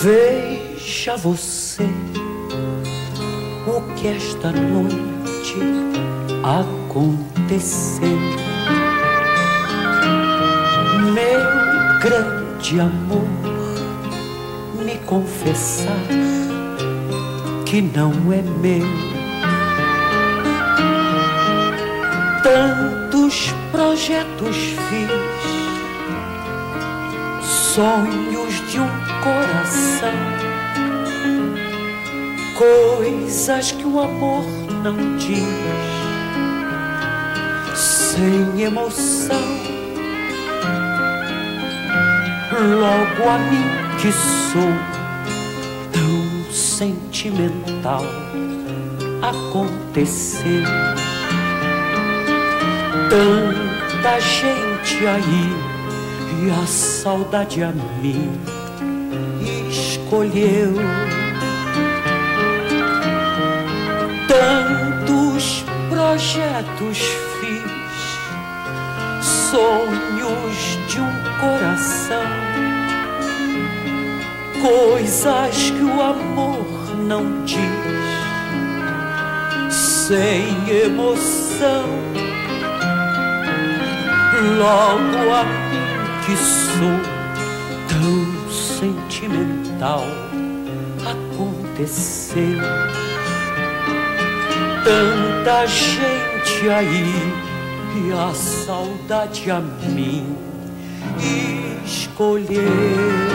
Veja você o que esta noite aconteceu. Meu grande amor, me confessar que não é meu. Tantos projetos fiz, sonhos de um coração, coisas que o amor não diz, sem emoção. Logo a mim que sou tão sentimental, aconteceu. Tanta gente aí e a saudade a mim escolheu. Tantos projetos fiz, sonhos de um coração, coisas que o amor não diz, sem emoção. Logo a que sou tão sentimental aconteceu. Tanta gente aí e a saudade a mim escolheu.